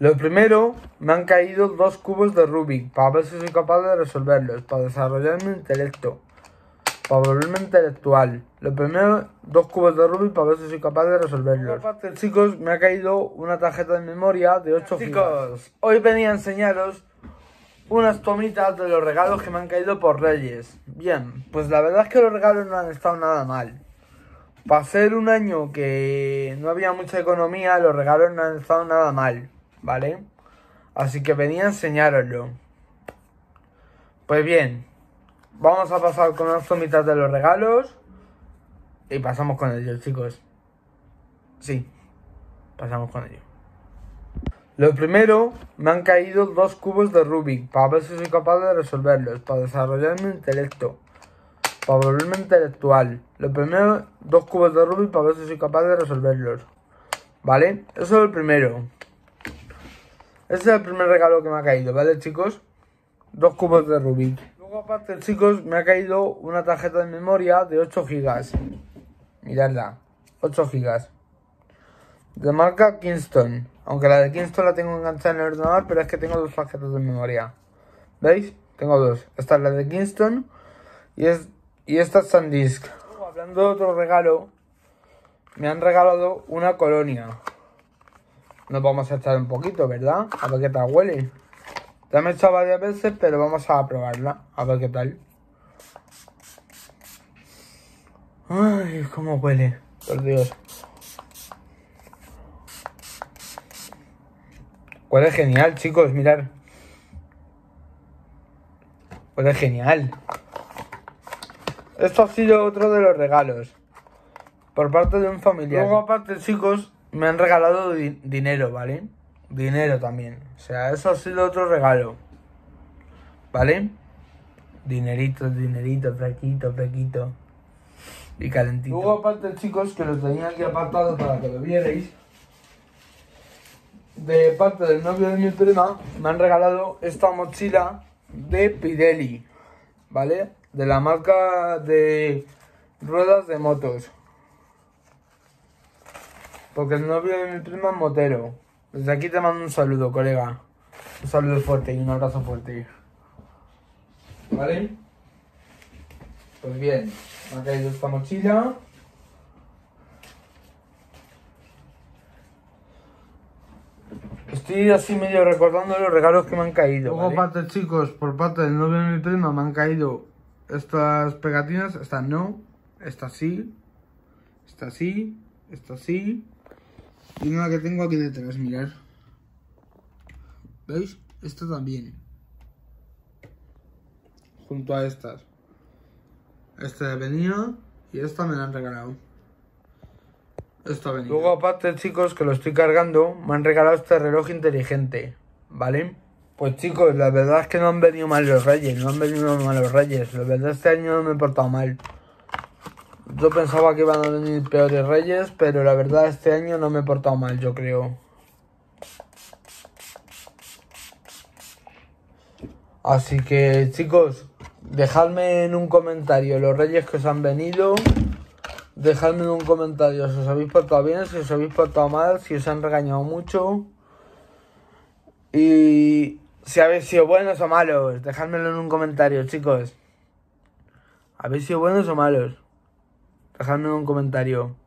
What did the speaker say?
Lo primero, me han caído dos cubos de Rubik para ver si soy capaz de resolverlos, para desarrollar mi intelecto, para volverme intelectual. Lo primero, dos cubos de Rubik para ver si soy capaz de resolverlos. Aparte, chicos, me ha caído una tarjeta de memoria de 8 Chicos, hoy venía a enseñaros unas tomitas de los regalos que me han caído por Reyes. Bien, pues la verdad es que los regalos no han estado nada mal. Para ser un año que no había mucha economía, los regalos no han estado nada mal. ¿Vale? Así que venía a enseñaroslo. Pues bien, vamos a pasar con las tomitas de los regalos y pasamos con ellos, chicos. Sí, pasamos con ellos. Lo primero, me han caído dos cubos de Rubik para ver si soy capaz de resolverlos, para desarrollar mi intelecto, para volverme intelectual. Lo primero, dos cubos de Rubik para ver si soy capaz de resolverlos. ¿Vale? Eso es el primero. Este es el primer regalo que me ha caído, ¿vale, chicos? Dos cubos de Rubik. Luego, aparte, chicos, me ha caído una tarjeta de memoria de 8 gigas. Miradla, 8 gigas. De marca Kingston. Aunque la de Kingston la tengo enganchada en el ordenador, pero es que tengo dos tarjetas de memoria. ¿Veis? Tengo dos. Esta es la de Kingston y, es, y esta es SanDisk. Hablando de otro regalo, me han regalado una colonia. Nos vamos a echar un poquito, ¿verdad? A ver qué tal huele. Ya me he echado varias veces, pero vamos a probarla. A ver qué tal. Ay, cómo huele. Por Dios. Huele genial, chicos, mirad. Huele genial. Esto ha sido otro de los regalos. Por parte de un familiar. Luego, aparte, chicos, me han regalado dinero, ¿vale? Dinero también. O sea, eso ha sido otro regalo. ¿Vale? Dinerito, dinerito, fresquito, fresquito. Y calentito. Luego, aparte, chicos, que los tenía aquí apartado para que lo vierais. De parte del novio de mi prima, me han regalado esta mochila de Pirelli. ¿Vale? De la marca de ruedas de motos. Porque el novio de mi prima es motero. Desde aquí te mando un saludo, colega. Un saludo fuerte y un abrazo fuerte. ¿Vale? Pues bien, me ha caído esta mochila. Estoy así medio recordando los regalos que me han caído. Luego, parte, chicos, por parte del novio de mi prima me han caído estas pegatinas. Esta no, esta sí, esta sí, esta sí. Y una que tengo aquí detrás, mirar. ¿Veis? Esta también. Junto a estas. Esta venía y esta me la han regalado. Esta venía. Luego aparte, chicos, que lo estoy cargando, me han regalado este reloj inteligente. ¿Vale? Pues chicos, la verdad es que no han venido mal los reyes, no han venido mal los reyes. La verdad este año no me he portado mal. Yo pensaba que iban a venir peores reyes, pero la verdad este año no me he portado mal, yo creo. Así que chicos, dejadme en un comentario los reyes que os han venido. Dejadme en un comentario si os habéis portado bien, si os habéis portado mal, si os han regañado mucho. Y si habéis sido buenos o malos. Dejádmelo en un comentario, chicos. ¿Habéis sido buenos o malos? Dejadme un comentario.